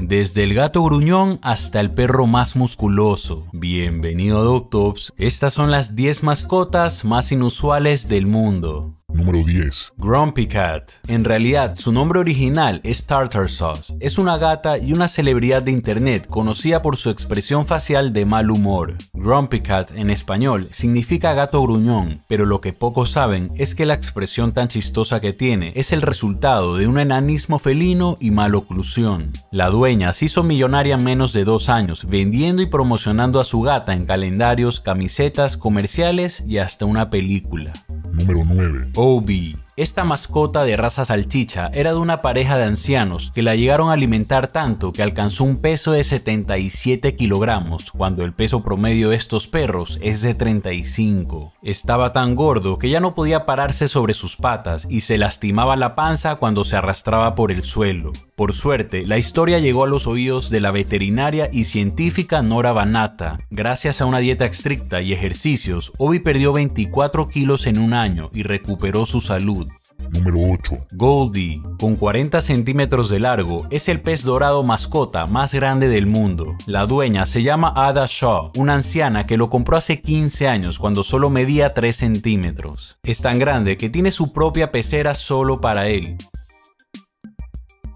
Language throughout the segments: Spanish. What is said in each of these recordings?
desde el gato gruñón hasta el perro más musculoso. Bienvenido a Doctops, estas son las 10 mascotas más inusuales del mundo. Número 10. Grumpy Cat. En realidad, su nombre original es Tartar Sauce. Es una gata y una celebridad de internet conocida por su expresión facial de mal humor. Grumpy Cat en español significa gato gruñón, pero lo que pocos saben es que la expresión tan chistosa que tiene es el resultado de un enanismo felino y maloclusión. La dueña se hizo millonaria en menos de dos años vendiendo y promocionando a su gata en calendarios, camisetas, comerciales y hasta una película. Número 9. Obi. Esta mascota de raza salchicha era de una pareja de ancianos que la llegaron a alimentar tanto que alcanzó un peso de 77 kilogramos, cuando el peso promedio de estos perros es de 35. Estaba tan gordo que ya no podía pararse sobre sus patas y se lastimaba la panza cuando se arrastraba por el suelo. Por suerte, la historia llegó a los oídos de la veterinaria y científica Nora Banata. Gracias a una dieta estricta y ejercicios, Obi perdió 24 kilos en un año y recuperó su salud. Número 8. Goldie, con 40 centímetros de largo, es el pez dorado mascota más grande del mundo. La dueña se llama Ada Shaw, una anciana que lo compró hace 15 años cuando solo medía 3 centímetros. Es tan grande que tiene su propia pecera solo para él.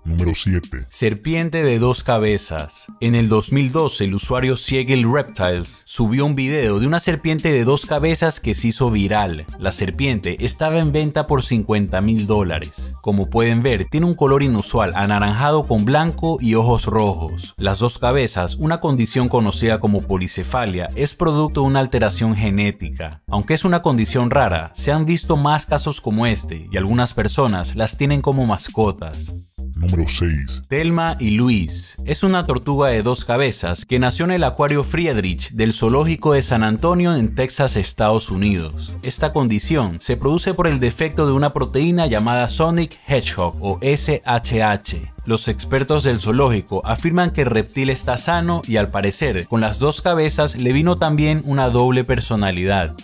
Número 7. Serpiente de dos cabezas. En el 2012, el usuario Siegel Reptiles subió un video de una serpiente de dos cabezas que se hizo viral. La serpiente estaba en venta por 50 mil dólares. Como pueden ver, tiene un color inusual, anaranjado con blanco y ojos rojos. Las dos cabezas, una condición conocida como policefalia, es producto de una alteración genética. Aunque es una condición rara, se han visto más casos como este y algunas personas las tienen como mascotas. Número 6. Thelma y Luis es una tortuga de dos cabezas que nació en el acuario Friedrich del zoológico de San Antonio en Texas, Estados Unidos. Esta condición se produce por el defecto de una proteína llamada Sonic Hedgehog o SHH. Los expertos del zoológico afirman que el reptil está sano y al parecer con las dos cabezas le vino también una doble personalidad.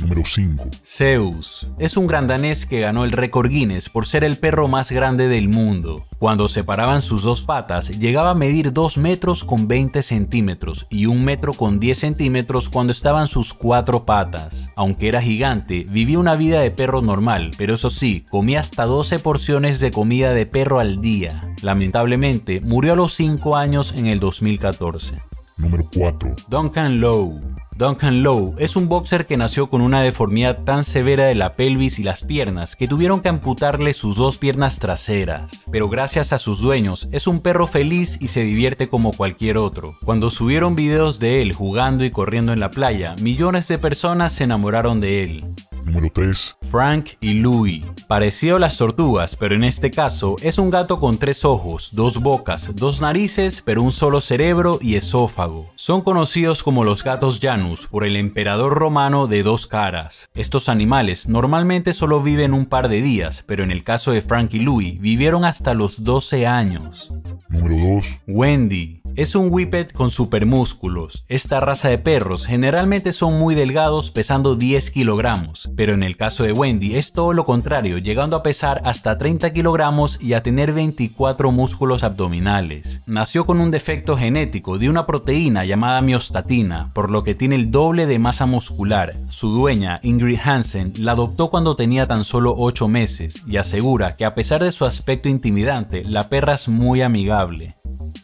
Número 5. Zeus es un gran danés que ganó el récord Guinness por ser el perro más grande del mundo. Cuando separaban sus dos patas, llegaba a medir 2 metros con 20 centímetros y 1 metro con 10 centímetros cuando estaban sus cuatro patas. Aunque era gigante, vivía una vida de perro normal, pero eso sí, comía hasta 12 porciones de comida de perro al día. Lamentablemente, murió a los 5 años en el 2014. Número 4. Duncan Lowe Duncan Lowe es un boxer que nació con una deformidad tan severa de la pelvis y las piernas que tuvieron que amputarle sus dos piernas traseras. Pero gracias a sus dueños es un perro feliz y se divierte como cualquier otro. Cuando subieron videos de él jugando y corriendo en la playa, millones de personas se enamoraron de él. Número 3. Frank y Louie. Parecido a las tortugas, pero en este caso es un gato con tres ojos, dos bocas, dos narices, pero un solo cerebro y esófago. Son conocidos como los gatos Janus por el emperador romano de dos caras. Estos animales normalmente solo viven un par de días, pero en el caso de Frank y Louie vivieron hasta los 12 años. Número 2. Wendy. Es un whippet con supermúsculos. Esta raza de perros generalmente son muy delgados pesando 10 kilogramos, pero en el caso de Wendy es todo lo contrario, llegando a pesar hasta 30 kilogramos y a tener 24 músculos abdominales. Nació con un defecto genético de una proteína llamada miostatina, por lo que tiene el doble de masa muscular. Su dueña, Ingrid Hansen, la adoptó cuando tenía tan solo 8 meses y asegura que a pesar de su aspecto intimidante, la perra es muy amigable.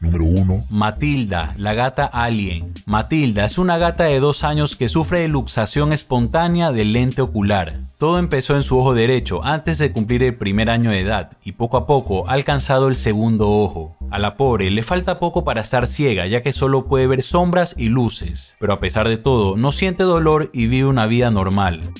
Número 1. Matilda, la gata alien. Matilda es una gata de dos años que sufre de luxación espontánea del lente ocular. Todo empezó en su ojo derecho antes de cumplir el primer año de edad y poco a poco ha alcanzado el segundo ojo. A la pobre le falta poco para estar ciega ya que solo puede ver sombras y luces, pero a pesar de todo no siente dolor y vive una vida normal.